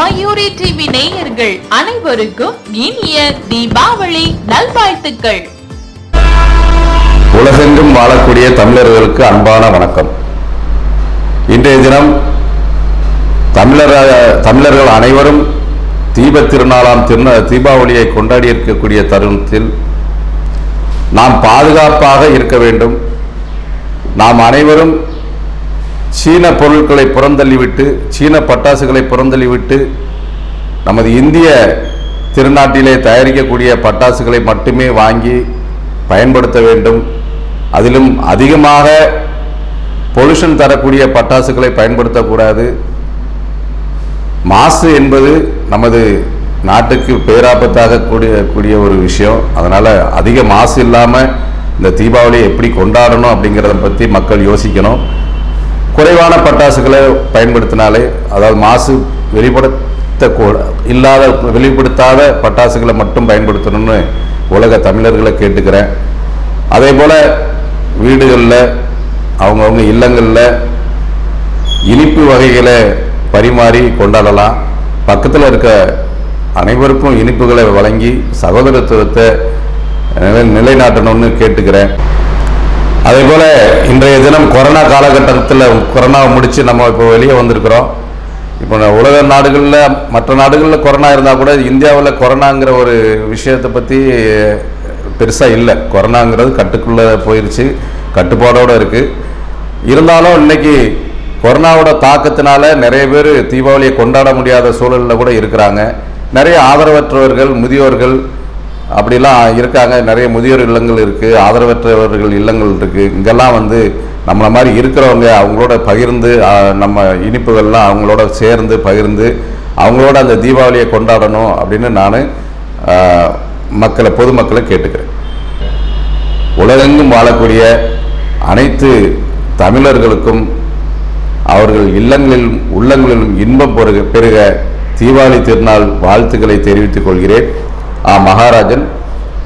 Mayuri TV நேயர்கள் அனைவருக்கும் இனிய தீபாவளி நல்வாழ்த்துக்கள். உலகெங்கும் வாழக்கூடிய தமிழர்களுக்கு அன்பான வணக்கம். இன்றைய தினம் தமிழர் தமிழர்கள் அனைவரும் தீப திருநாளாம் திருந தீபாவளியை கொண்டாடி இருக்கக்கூடிய தருணத்தில் நாம் பாதுகாப்பாக இருக்க வேண்டும். நாம் அனைவரும் சீன பொருட்களை புறந்தள்ளிவிட்டு சீன பட்டாசுகளை புறந்தள்ளிவிட்டு நமது இந்திய திருநாட்டிலே தயாரிக்கக்கூடிய பட்டாசுகளை மட்டுமே வாங்கி பயன்படுத்த வேண்டும். அதிலும் அதிகமாக பொல்யூஷன் தரக்கூடிய பட்டாசுகளை பயன்படுத்தக்கூடாது. மாசு என்பது நமது நாட்டுக்கு பேராபத்தாக கூடிய கூடிய ஒரு விஷயம். அதனால் அதிக மாசு இல்லாமல் இந்த தீபாவளியை எப்படி கொண்டாடணும் அப்படிங்கிறத பற்றி மக்கள் யோசிக்கணும். குறைவான பட்டாசுகளை பயன்படுத்தினாலே அதாவது மாசு வெளிப்படுத்தக்கூட இல்லாத வெளிப்படுத்தாத பட்டாசுகளை மட்டும் பயன்படுத்தணும்னு உலக தமிழர்களை கேட்டுக்கிறேன். அதே போல் வீடுகளில் அவங்கவுங்க இல்லங்களில் இனிப்பு வகைகளை பரிமாறி கொண்டாடலாம். பக்கத்தில் இருக்க அனைவருக்கும் இனிப்புகளை வழங்கி சகோதரத்துவத்தை நிலை நிலைநாட்டணும்னு கேட்டுக்கிறேன். அதே போல் இன்றைய தினம் கொரோனா காலகட்டத்தில் கொரோனாவை முடித்து நம்ம இப்போ வெளியே வந்திருக்கிறோம். இப்போ உலக நாடுகளில் மற்ற நாடுகளில் கொரோனா இருந்தால் கூட இந்தியாவில் கொரோனாங்கிற ஒரு விஷயத்தை பற்றி பெருசாக இல்லை. கொரோனாங்கிறது கட்டுக்குள்ளே போயிருச்சு. கட்டுப்பாடோடு இருக்குது இருந்தாலும் இன்றைக்கி கொரோனாவோட தாக்கத்தினால நிறைய பேர் தீபாவளியை கொண்டாட முடியாத சூழலில் கூட இருக்கிறாங்க. நிறைய ஆதரவற்றவர்கள் முதியோர்கள் அப்படிலாம் இருக்காங்க. நிறைய முதியோர் இல்லங்கள் இருக்குது ஆதரவற்றவர்கள் இல்லங்கள் இருக்குது இங்கெல்லாம் வந்து நம்மளை மாதிரி இருக்கிறவங்க அவங்களோட பகிர்ந்து நம்ம இனிப்புகள்லாம் அவங்களோட சேர்ந்து பகிர்ந்து அவங்களோட அந்த தீபாவளியை கொண்டாடணும் அப்படின்னு நான் மக்களை பொதுமக்களை கேட்டுக்கிறேன். உலகெங்கும் வாழக்கூடிய அனைத்து தமிழர்களுக்கும் அவர்கள் இல்லங்களிலும் உள்ளங்களிலும் இன்பம் பெருக பெருக தீபாவளி திருநாள் வாழ்த்துக்களை தெரிவித்துக் கொள்கிறேன். ஆ. மகாராஜன்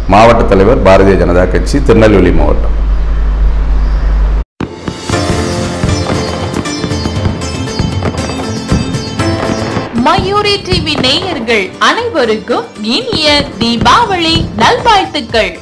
மாவட்ட தலைவர் பாரதிய ஜனதா கட்சி திருநெல்வேலி மாவட்டம். மயூரி டிவி நேயர்கள் அனைவருக்கும் இனிய தீபாவளி நல்வாழ்த்துக்கள்.